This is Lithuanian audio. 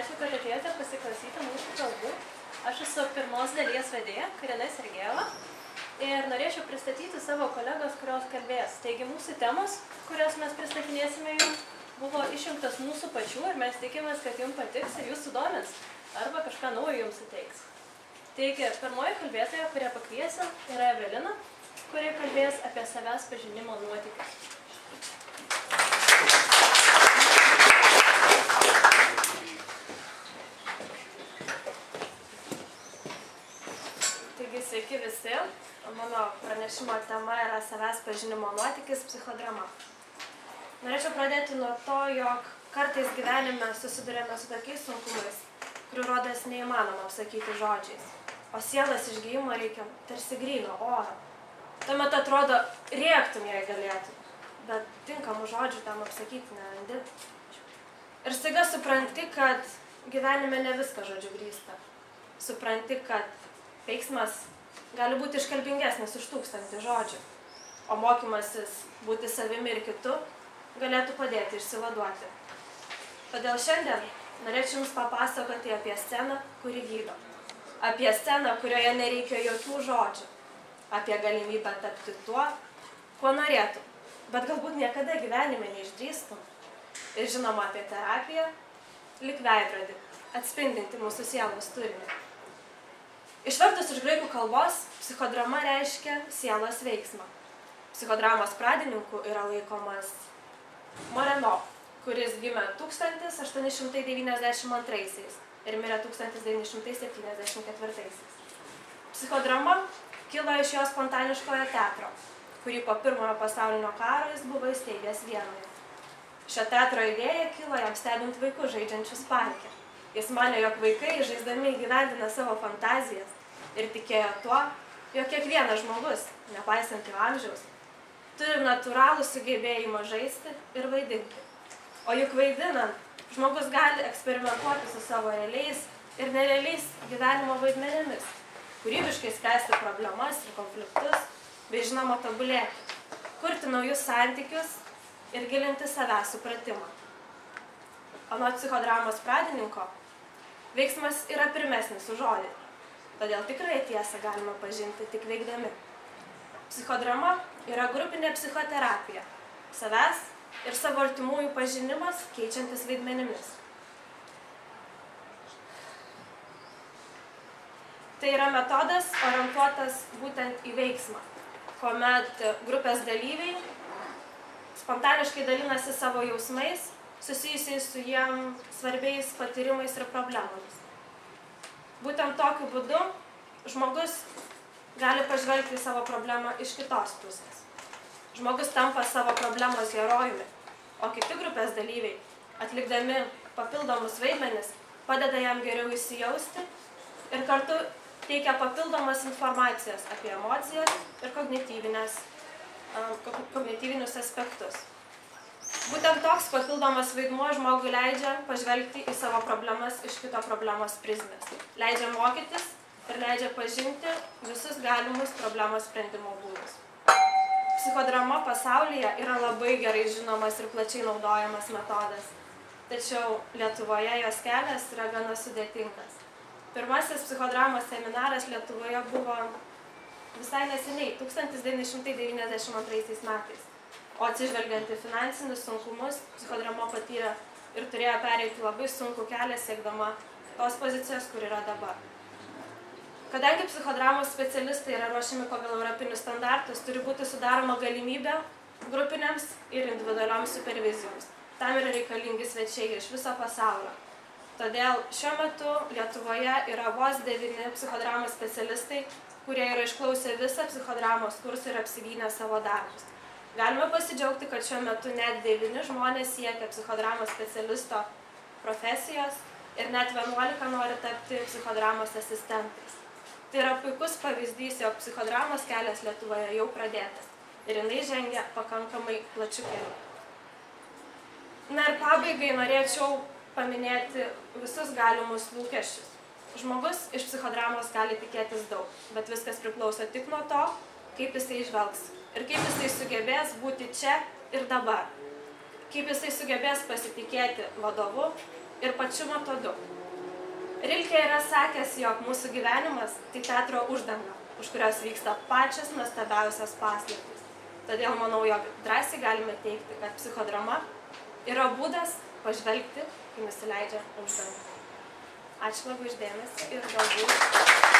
Ačiū, kad atėjote pasiklausyti mūsų kalbų. Aš esu pirmos dalies vedėja, Karina Sergejeva. Ir norėčiau pristatyti savo kolegos, kurios kalbės. Taigi mūsų temos, kurias mes pristatinėsime jums, buvo išrinktos mūsų pačių ir mes tikimės, kad jums patiks ir jūs sudomins arba kažką naujo jums suteiks. Taigi, pirmoji kalbėtoja, kurią pakviesim, yra Evelina, kuri kalbės apie savęs pažinimo nuotykius. Taigi, sveiki visi. Mano pranešimo tema yra savęs pažinimo nuotykis psichodrama. Norėčiau pradėti nuo to, jog kartais gyvenime susidurėme su tokiais sunkumais, kurių rodas neįmanoma apsakyti žodžiais. O sielas išgyjimo reikia tarsi gryno oro. Tuomet atrodo, rėktum, jei galėtum, bet tinkamų žodžių tam apsakyti nerandi. Ir staiga supranti, kad gyvenime ne viską žodžiu grįsta. Supranti, kad veiksmas gali būti iškalbingesnis už tūkstantį žodžių, o mokymasis būti savimi ir kitu galėtų padėti išsivaduoti. Todėl šiandien norėčiau Jums papasakoti apie sceną, kuri gydo. Apie sceną, kurioje nereikia jokių žodžių. Apie galimybę tapti tuo, kuo norėtum, bet galbūt niekada gyvenime neišdrįstum. Ir žinoma apie terapiją, lik veidrodį, atspindinti mūsų sielos turinį. Išvertus iš graikų kalbos, psichodrama reiškia sielos veiksmą. Psichodramos pradininku yra laikomas Moreno, kuris gimė 1892 ir mirė 1974. Psichodrama kilo iš jo spontaniškojo teatro, kurį po pirmojo pasaulinio karo jis buvo įsteigęs Vienoje. Šio teatro idėja kilo jam stebint vaikus žaidžiančius parke. Jis mane, jog vaikai žaisdami įgyvendina savo fantazijas ir tikėjo tuo, jog kiekvienas žmogus, nepaisant jo amžiaus, turi natūralų sugebėjimą žaisti ir vaidinti. O juk vaidinant, žmogus gali eksperimentuoti su savo realiais ir nerealiais gyvenimo vaidmenimis, kūrybiškai spręsti problemas ir konfliktus, bei žinoma tobulėti, kurti naujus santykius ir gilinti savęs supratimą. Anot psichodramos pradininko, veiksmas yra pirmesnis už žodį, todėl tikrai tiesą galima pažinti tik veikdami. Psichodrama yra grupinė psichoterapija, savęs ir savo artimųjų pažinimas keičiantis vaidmenimis. Tai yra metodas orientuotas būtent į veiksmą, kuomet grupės dalyviai spontaniškai dalinasi savo jausmais, susijusiais su jiem svarbiais patyrimais ir problemomis. Būtent tokiu būdu žmogus gali pažvelgti į savo problemą iš kitos pusės. Žmogus tampa savo problemos herojumi, o kiti grupės dalyviai, atlikdami papildomus vaidmenis, padeda jam geriau įsijausti ir kartu teikia papildomas informacijas apie emocijas ir kognityvinius aspektus. Būtent toks papildomas vaidmuo žmogui leidžia pažvelgti į savo problemas iš kito problemos prizmės. Leidžia mokytis ir leidžia pažinti visus galimus problemos sprendimo būdus. Psichodrama pasaulyje yra labai gerai žinomas ir plačiai naudojamas metodas, tačiau Lietuvoje jos kelias yra gana sudėtingas. Pirmasis psichodramos seminaras Lietuvoje buvo visai neseniai, 1992 metais. O atsižvelgiant į finansinius sunkumus, psichodrama patyrė ir turėjo pereiti labai sunku kelią siekdama tos pozicijos, kur yra dabar. Kadangi psichodramos specialistai yra ruošiami pagal europinius standartus, turi būti sudaroma galimybė grupinėms ir individualioms supervizijoms. Tam yra reikalingi svečiai iš viso pasaulio. Todėl šiuo metu Lietuvoje yra vos devyni psichodramos specialistai, kurie yra išklausę visą psichodramos kursą ir apsigynę savo darbus. Galime pasidžiaugti, kad šiuo metu net devyni žmonės siekia psichodramos specialisto profesijos ir net 11 nori tapti psichodramos asistentais. Tai yra puikus pavyzdys, jog psichodramos kelias Lietuvoje jau pradėtas ir jinai žengia pakankamai plačiu keliu. Na ir pabaigai norėčiau paminėti visus galimus lūkesčius. Žmogus iš psichodramos gali tikėtis daug, bet viskas priklauso tik nuo to, kaip jisai išvelgs ir kaip jisai sugebės būti čia ir dabar. Kaip jisai sugebės pasitikėti vadovu, ir pačiu metodu. Rilke yra sakęs, jog mūsų gyvenimas tai teatro uždanga, už kurios vyksta pačios nuostabiausios paslaptys. Todėl manau, jog drąsiai galime teikti, kad psichodrama yra būdas pažvelgti, kai nusileidžia uždanga. Ačiū labai uždėmesi ir galbūt